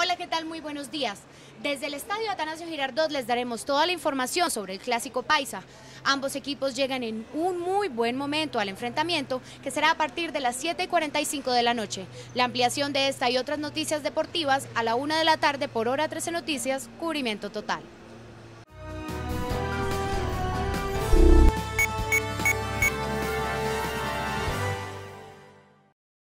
Hola, ¿qué tal? Muy buenos días. Desde el Estadio Atanasio Girardot les daremos toda la información sobre el Clásico Paisa. Ambos equipos llegan en un muy buen momento al enfrentamiento, que será a partir de las 7.45 de la noche. La ampliación de esta y otras noticias deportivas a la 1 de la tarde por hora 13 Noticias, cubrimiento total.